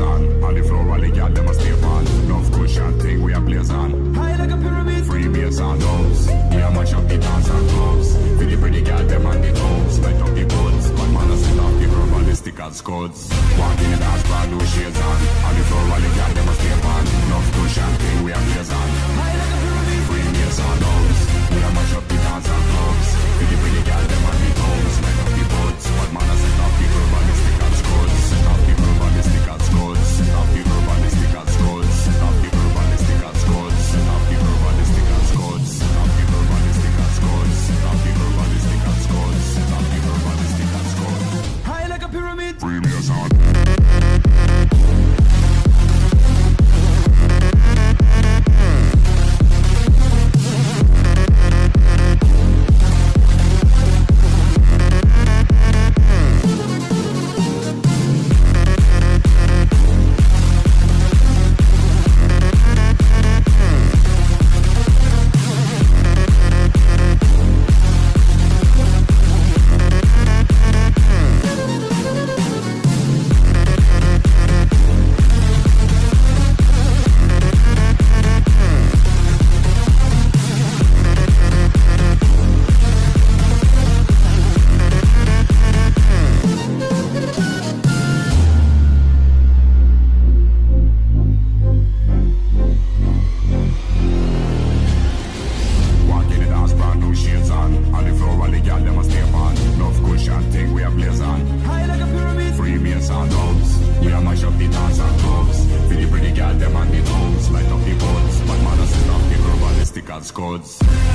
On the floor, all the gal a on. Love cushion thing we a blaze on. High like a pyramid. Free bass on. We a mash up the dance and clubs. For the pretty gal them on the toes. Light up the buds. One man a set off the verbalistic as codes. Walking in the dance, brand new shades on. On the floor, all the gal Scots.